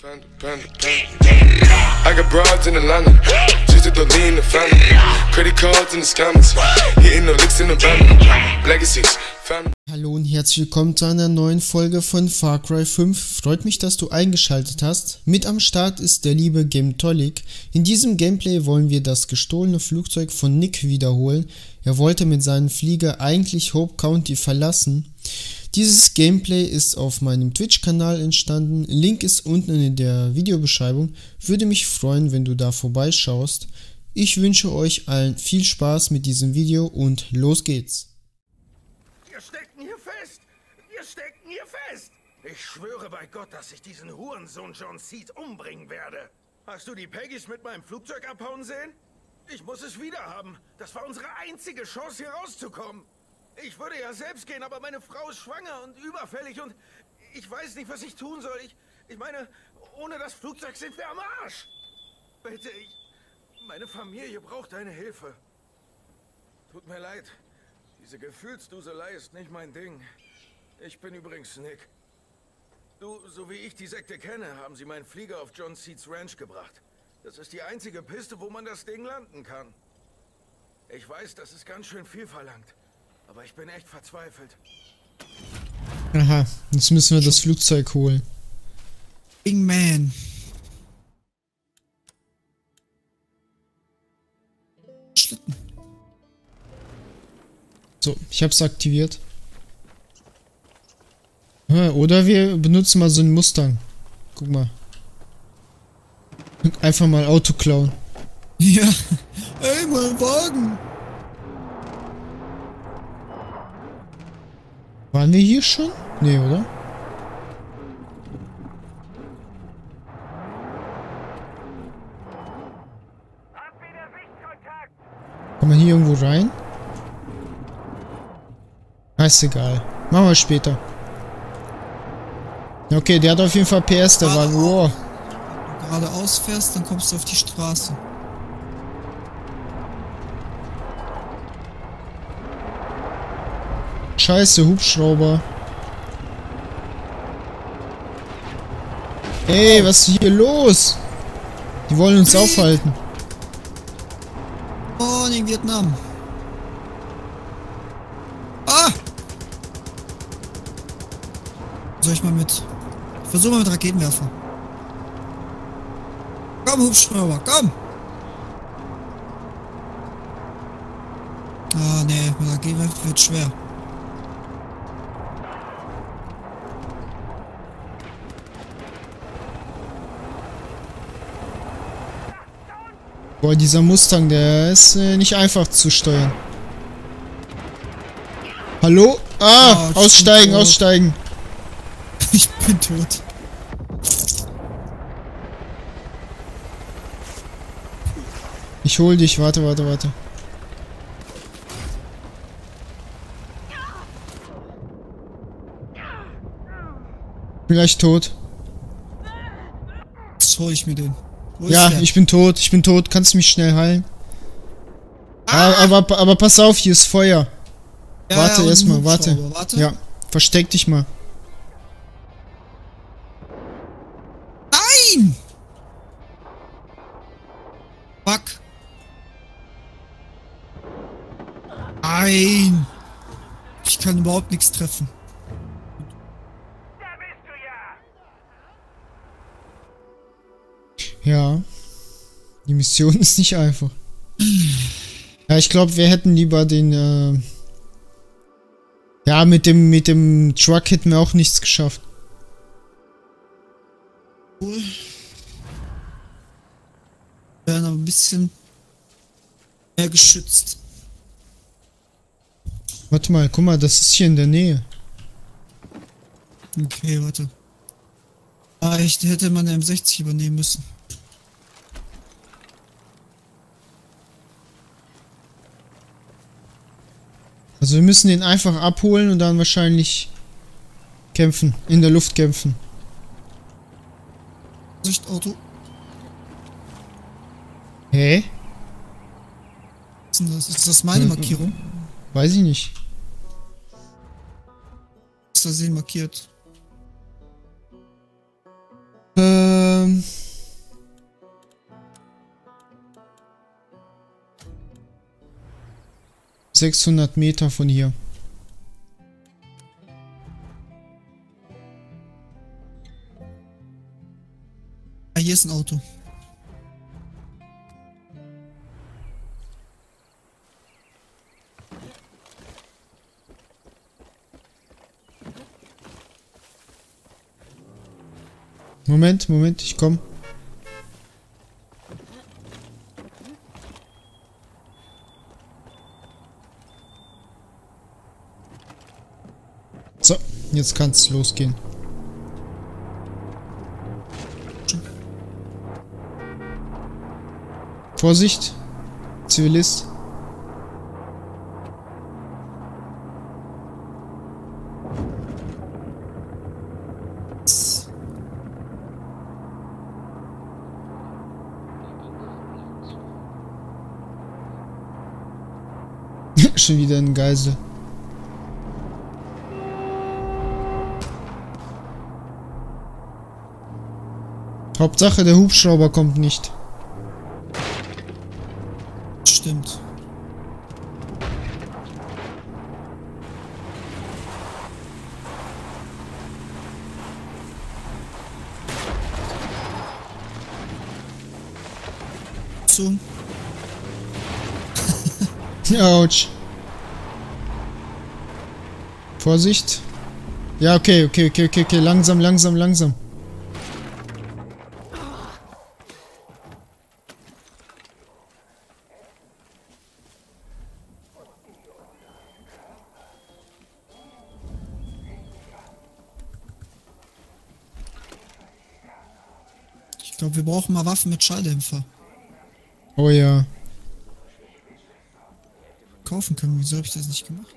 Panda, panda, panda. I got broads in Atlanta, just throw me in the family. Credit cards in the scammers, hitting the licks in the van. Legacies. Hallo und herzlich willkommen zu einer neuen Folge von Far Cry 5. Freut mich, dass du eingeschaltet hast. Mit am Start ist der liebe Gametolik. In diesem Gameplay wollen wir das gestohlene Flugzeug von Nick wiederholen. Er wollte mit seinem Flieger eigentlich Hope County verlassen. Dieses Gameplay ist auf meinem Twitch-Kanal entstanden. Link ist unten in der Videobeschreibung. Würde mich freuen, wenn du da vorbeischaust. Ich wünsche euch allen viel Spaß mit diesem Video und los geht's. Wir stecken hier fest! Wir stecken hier fest! Ich schwöre bei Gott, dass ich diesen Hurensohn John Seed umbringen werde. Hast du die Peggys mit meinem Flugzeug abhauen sehen? Ich muss es wieder haben. Das war unsere einzige Chance, hier rauszukommen. Ich würde ja selbst gehen, aber meine Frau ist schwanger und überfällig und ich weiß nicht, was ich tun soll. Ich, ich meine, ohne das Flugzeug sind wir am Arsch. Bitte, ich... Meine Familie braucht deine Hilfe. Tut mir leid. Diese Gefühlsduselei ist nicht mein Ding. Ich bin übrigens Nick. Du, so wie ich die Sekte kenne, haben sie meinen Flieger auf John Seeds Ranch gebracht. Das ist die einzige Piste, wo man das Ding landen kann. Ich weiß, das ist ganz schön viel verlangt. Aber ich bin echt verzweifelt. Aha, jetzt müssen wir das Flugzeug holen. Big Man. Schlitten. So, ich hab's aktiviert. Oder wir benutzen mal so einen Mustang. Guck mal. Einfach mal Auto klauen. Ja. Ey, mein Wagen. Waren wir hier schon? Nee, oder? Kann man hier irgendwo rein? Ah, ist egal. Machen wir später. Okay, der hat auf jeden Fall PS, der Wagen. Wow. Wenn du geradeaus fährst, dann kommst du auf die Straße. Scheiße, Hubschrauber. Ey, was ist hier los? Die wollen uns Krieg. aufhalten. Oh, in Vietnam. Ah! Soll ich mal mit... Ich versuche mal mit Raketenwerfer. Komm, Hubschrauber, komm! Ah, nee, mit Raketenwerfer wird schwer. Boah, dieser Mustang, der ist äh, nicht einfach zu steuern. Hallo? Ah, bin aussteigen, aussteigen. Ich bin tot. Ich hol dich, warte, warte, warte. Bin gleich tot. Jetzt hol ich mir den. Wo Ja, ich bin tot, ich bin tot. Kannst du mich schnell heilen? Ah, aber, aber pass auf, hier ist Feuer. Ja, warte ja, erstmal, warte. Warte. Ja, versteck dich mal. Nein! Fuck. Nein! Ich kann überhaupt nichts treffen. Da bist du ja! Die Mission ist nicht einfach. Ja, ich glaube, wir hätten lieber den, äh Ja, mit dem, mit dem Truck hätten wir auch nichts geschafft. Cool. Wir werden aber ein bisschen mehr geschützt. Warte mal, guck mal, das ist hier in der Nähe. Okay, warte. Ah, ich hätte meine M60 übernehmen müssen. Also wir müssen den einfach abholen und dann wahrscheinlich kämpfen. In der Luft kämpfen. Sicht Auto. Hä? Was ist denn das? Ist das meine Markierung? Weiß ich nicht. Ist das sehen markiert? Äh, Ähm. Sechshundert Meter von hier. Ah, hier ist ein Auto. Moment, Moment, ich komm. Jetzt kann's losgehen. Vorsicht, Zivilist. Schon wieder ein Geisel. Hauptsache der Hubschrauber kommt nicht. Stimmt. So. Autsch. Vorsicht. Ja, okay, okay, okay, okay, okay. Langsam, langsam, langsam. Wir brauchen mal Waffen mit Schalldämpfer. Oh ja. Kaufen können. Wieso habe ich das nicht gemacht?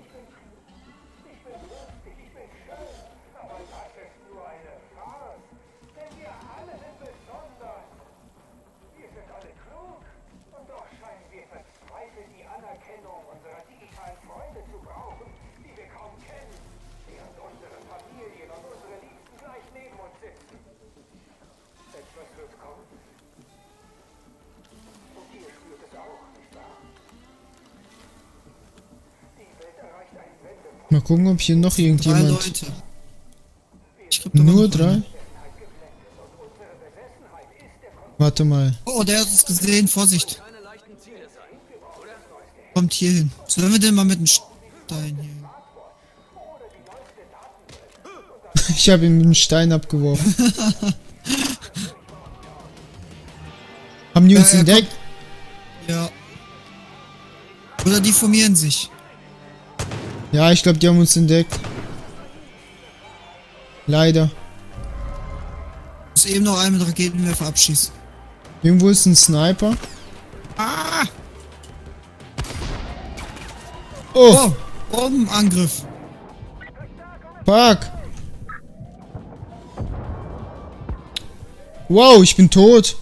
Mal gucken, ob hier noch Drei irgendjemand... Leute. Ich glaub, Nur drei? Warte mal. Oh, der hat es gesehen. Vorsicht. Kommt hier hin. Sollen wir den mal mit dem Stein hier? Ich habe ihm einen Stein abgeworfen. Haben die uns entdeckt? Ja. Oder die formieren sich. Ja, ich glaube, die haben uns entdeckt. Leider. Muss eben noch einen mit Raketenwerfer abschießen. Irgendwo ist ein Sniper. Ah! Oh, Oh! Oben Angriff. fuck. Wow, ich bin tot.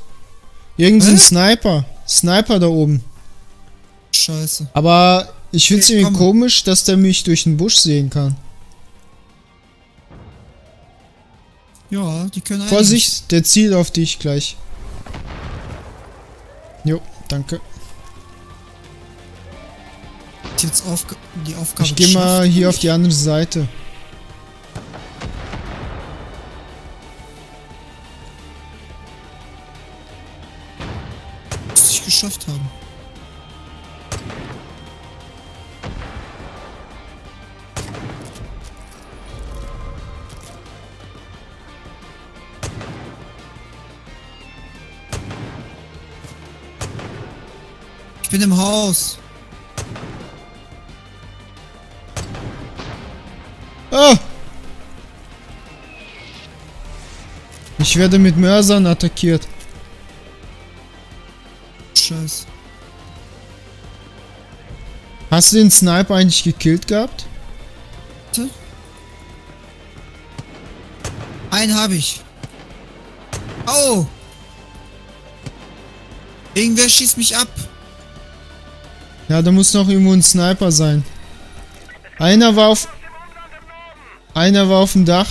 Irgend so ein? Sniper. Sniper da oben. Scheiße. Aber ich finde es Okay, irgendwie komm. komisch, dass der mich durch den Busch sehen kann. Ja, die können. Vorsicht, der zielt auf dich gleich. Jo, danke. Jetzt Aufga die Aufgabe Ich gehe mal hier auf die andere Seite. Geschafft haben. Bin im Haus. Ah! Ich werde mit Mörsern attackiert. Scheiße. Hast du den Sniper eigentlich gekillt gehabt? Einen habe ich. Au! Irgendwer schießt mich ab. Ja, da muss noch irgendwo ein Sniper sein. Einer war auf... Einer war auf dem Dach.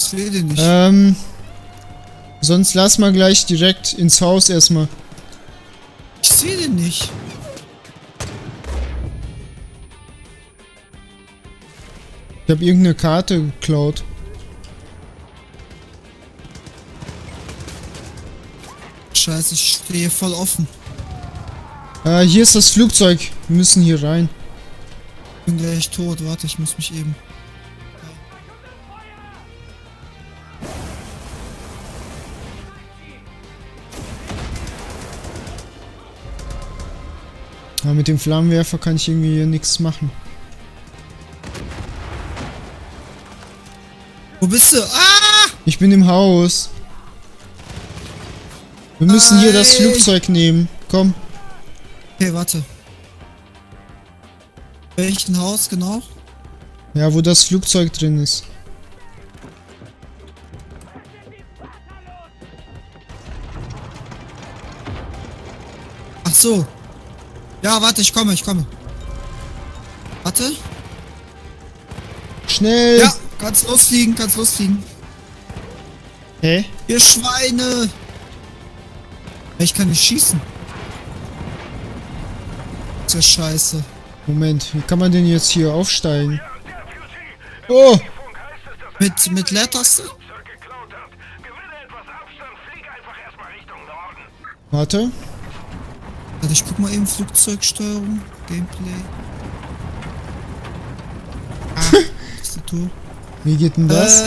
Ich sehe den nicht. Ähm... Sonst lass mal gleich direkt ins Haus erstmal. Ich sehe den nicht. Ich habe irgendeine Karte geklaut. Scheiße, ich stehe voll offen. Äh, hier ist das Flugzeug. Wir müssen hier rein. Bin gleich tot. Warte, ich muss mich eben. Aber mit dem Flammenwerfer kann ich irgendwie hier nichts machen. Wo bist du? Ah! Ich bin im Haus. Wir müssen hier das. Flugzeug nehmen. Komm. Okay, warte. Welchen Haus genau? Ja, wo das Flugzeug drin ist. Ach so. Ja, warte, ich komme, ich komme. Warte. Schnell! Ja, kannst losfliegen, kannst losfliegen. Hä? Ihr Schweine! Ich kann nicht schießen. Ja scheiße. Moment, wie kann man denn jetzt hier aufsteigen? Oh! Mit, mit Leertaste? Warte. Warte, ich guck mal eben Flugzeugsteuerung, Gameplay. Ah, Tastatur. Wie geht denn das? Äh,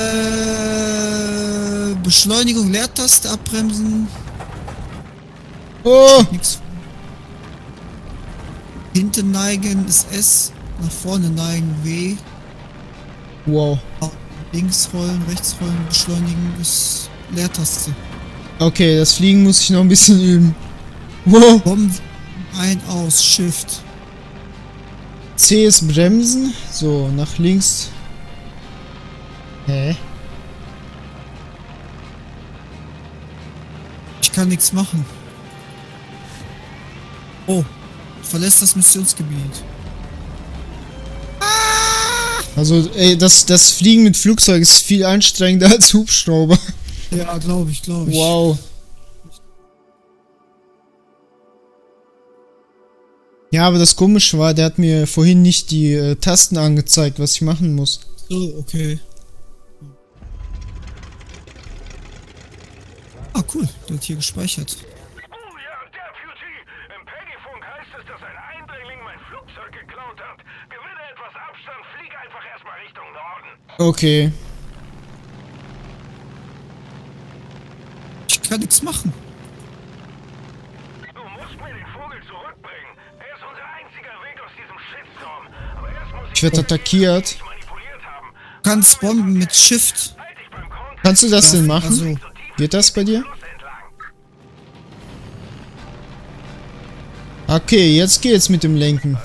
Beschleunigung, Leertaste, abbremsen, Oh! nix. Hinten neigen ist S, nach vorne neigen W, Wow. links rollen, rechts rollen, beschleunigen ist Leertaste. Okay, das Fliegen muss ich noch ein bisschen üben. Wow. Bomben ein, aus, Shift. C ist bremsen. So, nach links. Hä? Ich kann nichts machen. Oh, verlässt das Missionsgebiet. Also, ey, das, das Fliegen mit Flugzeug ist viel anstrengender als Hubschrauber. Ja, glaube ich, glaube ich. Wow. Ja, aber das Komische war, der hat mir vorhin nicht die äh, Tasten angezeigt, was ich machen muss. So, okay. Ah, cool. Der hat hier gespeichert. Oh ja, Deputy. Im Peggyfunk heißt es, dass ein Eindringling mein Flugzeug geklaut hat. Gewinne etwas Abstand, flieg einfach erstmal Richtung Norden. Okay. Ich kann nichts machen. Du musst mir den Vogel zurückbringen. Er ist unser einziger Weg aus diesem Shitstorm. Aber erst muss Ich werde attackiert. dich manipuliert haben. Du kannst Bomben mit Shift. Halt Kannst du das Ja, denn machen? also- Geht das bei dir? Okay, jetzt geht's mit dem Lenken.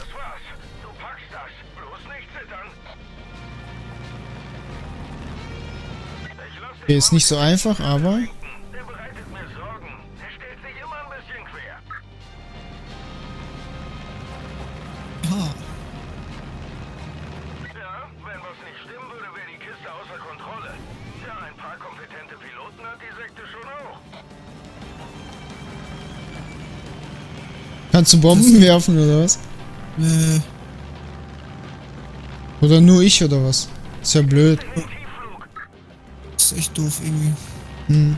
Piloten hat die Sekte schon auch. Kannst du Bomben werfen oder was? Äh, Oder nur ich oder was? Ist ja blöd. Echt doof irgendwie. Hm.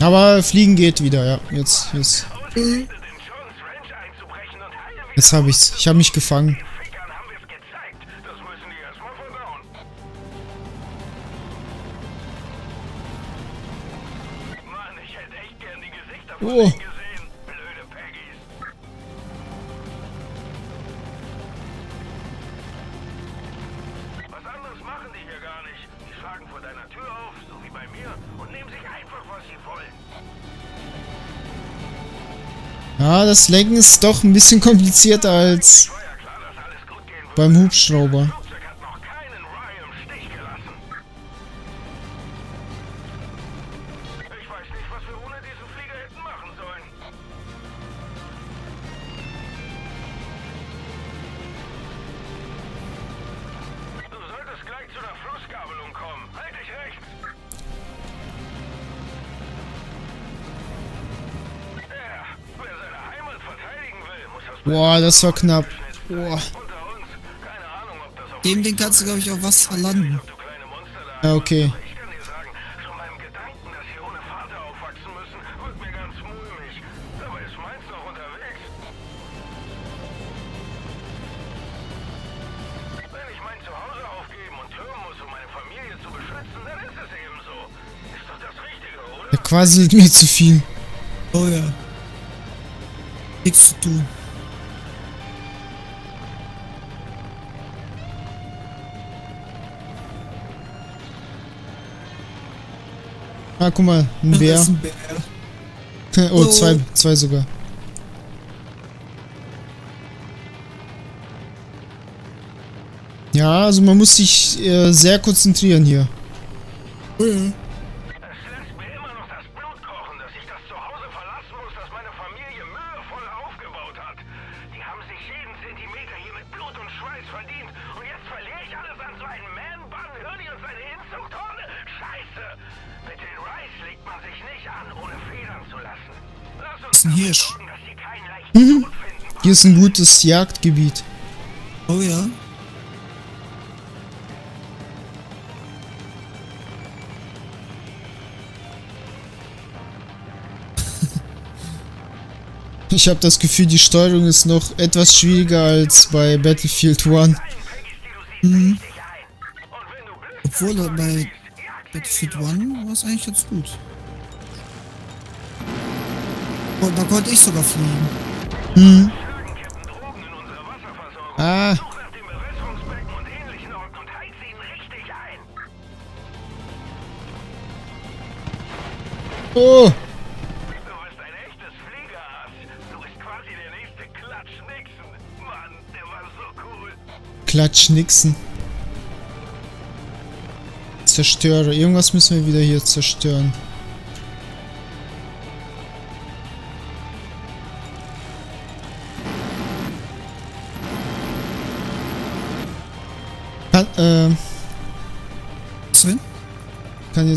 Aber fliegen geht wieder, ja. Jetzt, jetzt, jetzt habe ich's. Ich habe mich gefangen. Fickern Ja, das Lenken ist doch ein bisschen komplizierter als War ja muss, um meine Familie zu beschützen, dann ist es eben so. Ist doch das Richtige, oder? Der quasselt mir zu viel. Oh ja. Nichts zu tun. Ah, guck mal, ein Bär. ist ein Bär. oh, Oh. zwei, zwei sogar. Ja, also man muss sich äh, sehr konzentrieren hier. Ja. Es lässt mir immer noch das Blut kochen, dass ich das Zuhause verlassen muss, das meine Familie mühevoll aufgebaut hat. Die haben sich jeden Zentimeter hier mit Blut und Schweiß verdient. Und jetzt verliere ich alles an so einen Man-Bun, Hirni und seine Inzuchthorne? Ist ein Hirsch. finden. Hier ist ein gutes Jagdgebiet. Oh ja. Ich habe das Gefühl, die Steuerung ist noch etwas schwieriger als bei Battlefield 1. Mhm. Obwohl er bei Battlefield 1 war es eigentlich ganz gut. Oh, da konnte ich sogar fliegen. Wasserversorgung. Ah, Such nach dem Bewässerungsbecken und ähnlichen Orten und heiz ihn richtig ein. oh. Klatsch Nixon. Zerstöre. Irgendwas müssen wir wieder hier zerstören.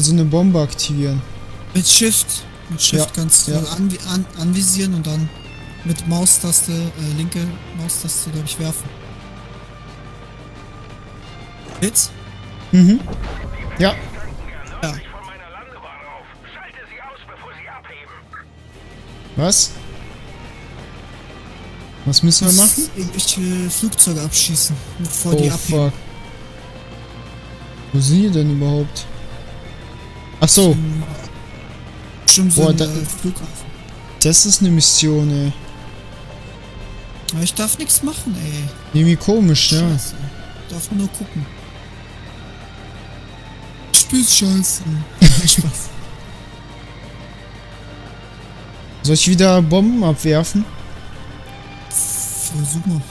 So eine Bombe aktivieren. Mit Shift. Mit Shift Ja, kannst du ja. anvi an anvisieren und dann mit Maustaste, äh, linke Maustaste, glaube ich, werfen. Jetzt? Mhm. Ja, Ja. Ich was? Was müssen wir machen? Irgendwelche Flugzeuge abschießen, bevor die Oh abheben. fuck. Wo sind die denn überhaupt? Ach so, Bestimmt so Boah, da- Flughafen. das ist eine Mission, ey. Aber ich darf nichts machen, ey. Irgendwie komisch, ja. Scheiße. Ich darf nur gucken. Spiel's scheiße. Spaß. Soll ich wieder Bomben abwerfen? Versuch mal.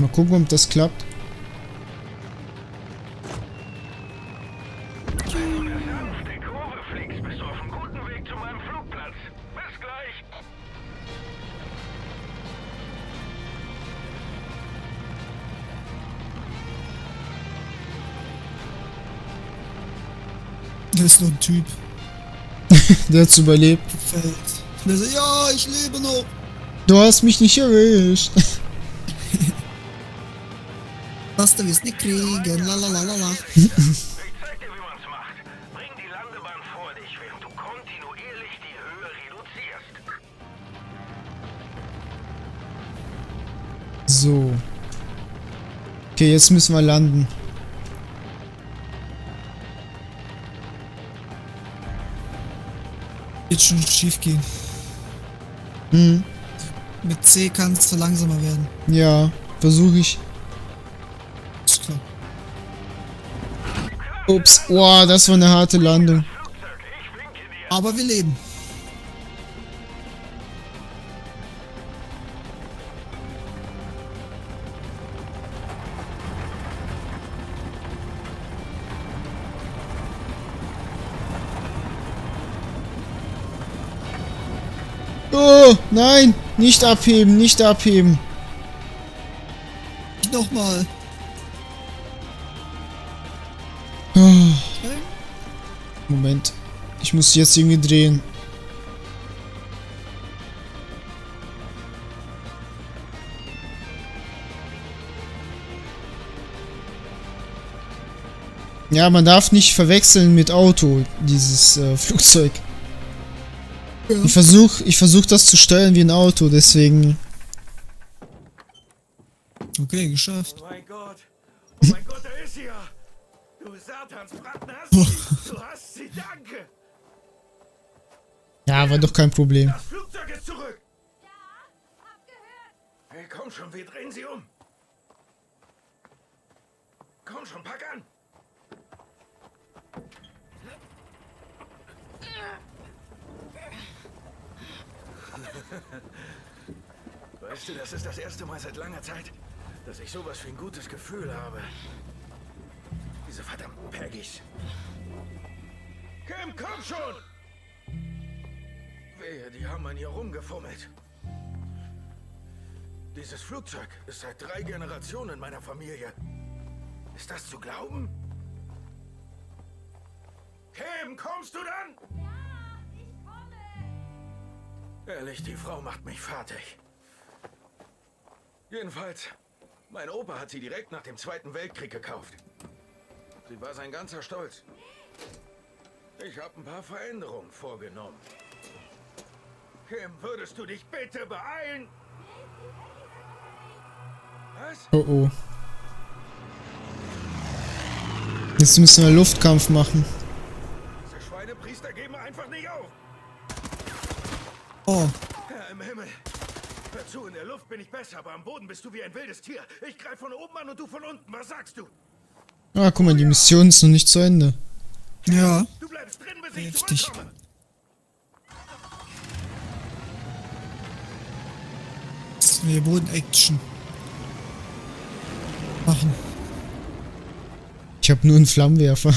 Mal gucken, ob das klappt. Wenn du sanft die Kurve fliegst, bist du auf einem guten Weg zu meinem Flugplatz. Bis gleich. Da ist noch ein Typ. Der hat's überlebt. Fällt. Und der so, ja, ich lebe noch. Du hast mich nicht erwischt. Was, du wirst nicht kriegen. Lalalala. Ich zeig dir, wie man's macht. Bring die Landebahn vor dich, während du kontinuierlich die Höhe reduzierst. So. Okay, jetzt müssen wir landen. Wird schon schief gehen. Hm. Mit C kannst du langsamer werden. Ja, versuche ich. Klar. Ups. Wow, das war eine harte Landung. Aber wir leben. Oh, nein. Nicht abheben, nicht abheben. Nochmal. Moment. Ich muss jetzt irgendwie drehen. Ja, man darf nicht verwechseln mit Auto, dieses äh, Flugzeug. Ich versuch, ich versuch das zu steuern wie ein Auto, deswegen. Okay, geschafft. Oh mein Gott. Oh mein Gott, da ist ja. Du Satansbraten hast sie. Du hast sie, danke. Ja, war doch kein Problem. Das Flugzeug ist zurück. Hey, komm schon, wir drehen sie um. Komm schon, pack an. Weißt du, das ist das erste Mal seit langer Zeit, dass ich sowas wie ein gutes Gefühl habe. Diese verdammten Peggys. Kim, komm schon! Wehe, die haben an ihr rumgefummelt. Dieses Flugzeug ist seit drei Generationen in meiner Familie. Ist das zu glauben? Kim, kommst du dann? Ja, ich komme. Ehrlich, die Frau macht mich fertig. Jedenfalls, mein Opa hat sie direkt nach dem Zweiten Weltkrieg gekauft. Sie war sein ganzer Stolz. Ich habe ein paar Veränderungen vorgenommen. Kim, würdest du dich bitte beeilen? Was? Oh oh. Jetzt müssen wir Luftkampf machen. Diese Schweinepriester geben einfach nicht auf. Oh, Herr im Himmel. Hör zu, in der Luft bin ich besser, aber am Boden bist du wie ein wildes Tier. Ich greife von oben an und du von unten. Was sagst du? Ah, guck mal, die Mission ist noch nicht zu Ende. ja. Du bleibst drin, bis ich Heftig. Wir wurden Action. Machen. Ich habe nur einen Flammenwerfer.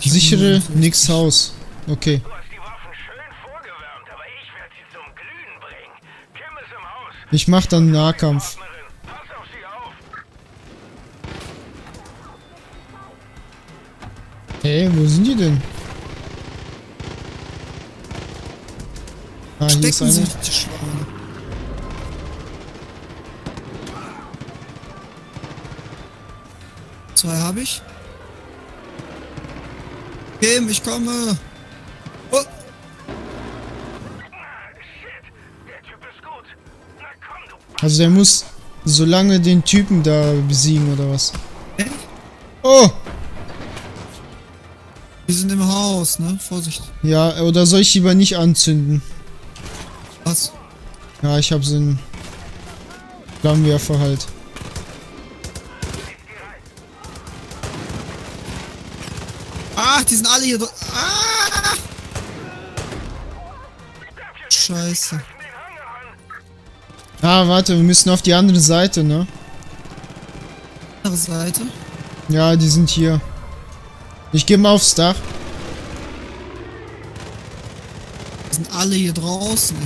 Sichere nix Haus. Okay. Du hast die Waffen schön vorgewärmt, aber ich werde sie zum Glühen bringen. Kim ist im Haus. Ich mach dann Nahkampf. Hey, wo sind die denn? Ah, hier ist Stecken eine. sich. Zwei habe ich. Kim, ich komme. Oh, shit, der Typ ist gut. Na komm, du Also der muss so lange den Typen da besiegen oder was? Hä? Oh! Im Haus, ne? Vorsicht. Ja, oder soll ich lieber nicht anzünden? Was? Ja, ich habe so einen Flammenwerfer halt. Ach, die sind alle hier drin. Ah! Scheiße. Ah, warte, wir müssen auf die andere Seite, ne? Andere Seite. Ja, die sind hier. Ich gehe mal aufs Dach. Die sind alle hier draußen.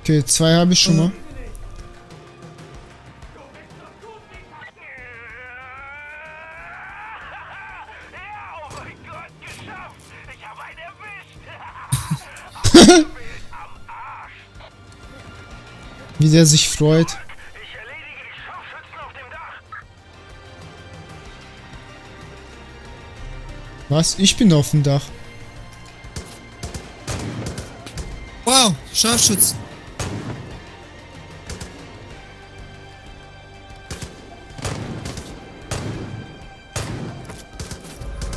Okay, zwei habe ich schon mal. Ja, mein Gott, geschafft. Ich habe einen erwischt. Am Arsch. Wie der sich freut. Was? Ich bin auf dem Dach. Wow, Scharfschützen.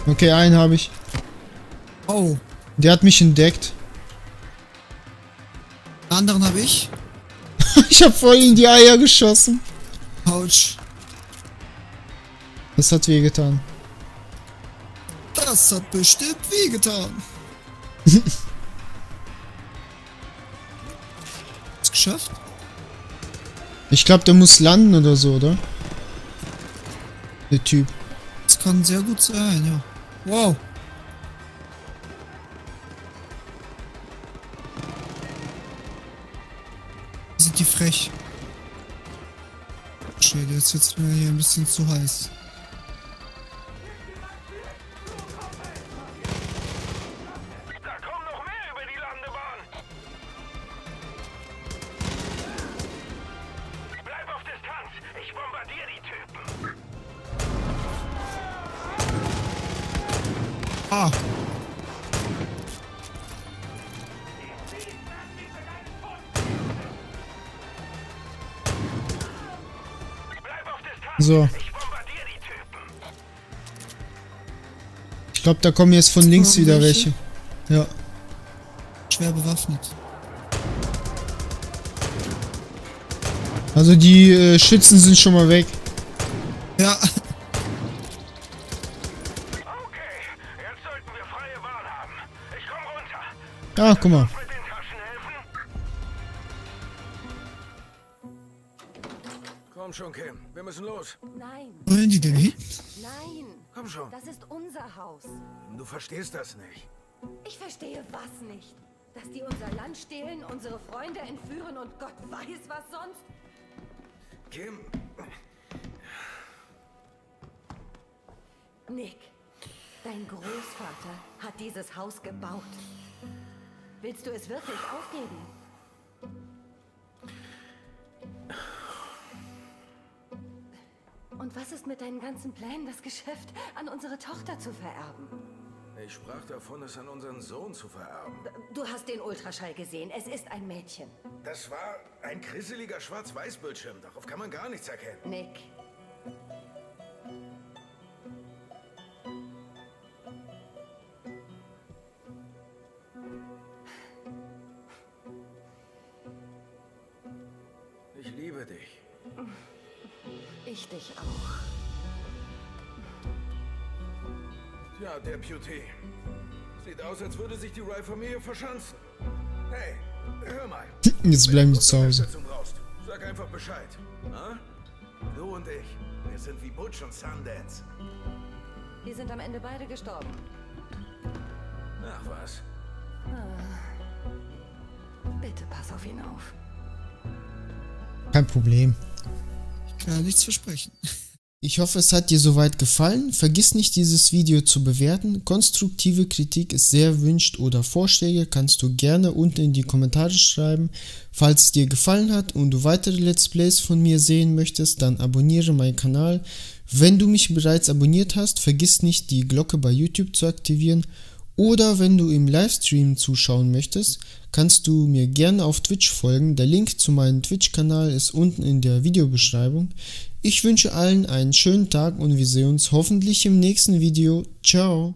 Okay, einen habe ich. Oh, Der hat mich entdeckt. den anderen habe ich. ich habe voll in die Eier geschossen. Autsch. Das hat wehgetan. Das hat bestimmt wehgetan. Ist geschafft? Ich glaube, der muss landen oder so, oder? Der Typ. Das kann sehr gut sein, ja. Wow. sind die frech. Schäde, jetzt wird's mir hier ein bisschen zu heiß. So, Ich glaube, da kommen jetzt von links wieder welche. Ja. schwer bewaffnet. Also die äh, Schützen sind schon mal weg. Ja, Okay, jetzt sollten wir freie Wahl haben. Ich komm runter. Ah, guck mal. Schon, Kim. Wir müssen los. Nein, wo wollen die denn hin? nein. Komm schon. Das ist unser Haus. Du verstehst das nicht. Ich verstehe was nicht. Dass die unser Land stehlen, unsere Freunde entführen und Gott weiß was sonst. Kim, Nick, dein Großvater hat dieses Haus gebaut. Willst du es wirklich aufgeben? Und was ist mit deinen ganzen Plänen, das Geschäft an unsere Tochter zu vererben? ich sprach davon, es an unseren Sohn zu vererben. Du hast den Ultraschall gesehen. Es ist ein Mädchen. Das war ein krisseliger Schwarz-Weiß-Bildschirm. Darauf kann man gar nichts erkennen. Nick, Deputy. Sieht aus, als würde sich die Wright-Familie verschanzen. Hey, hör mal. Jetzt bleiben wir zu Hause. Sag einfach Bescheid. Na? Du und ich, wir sind wie Butch und Sundance. Wir sind am Ende beide gestorben. Ach was. Bitte pass auf ihn auf. Kein Problem. Ich kann ja nichts versprechen. Ich hoffe, es hat dir soweit gefallen. Vergiss nicht, dieses Video zu bewerten. Konstruktive Kritik ist sehr erwünscht oder Vorschläge kannst du gerne unten in die Kommentare schreiben. Falls es dir gefallen hat und du weitere Let's Plays von mir sehen möchtest, dann abonniere meinen Kanal. Wenn du mich bereits abonniert hast, vergiss nicht, die Glocke bei YouTube zu aktivieren. Oder wenn du im Livestream zuschauen möchtest, kannst du mir gerne auf Twitch folgen. Der Link zu meinem Twitch-Kanal ist unten in der Videobeschreibung. Ich wünsche allen einen schönen Tag und wir sehen uns hoffentlich im nächsten Video. Ciao!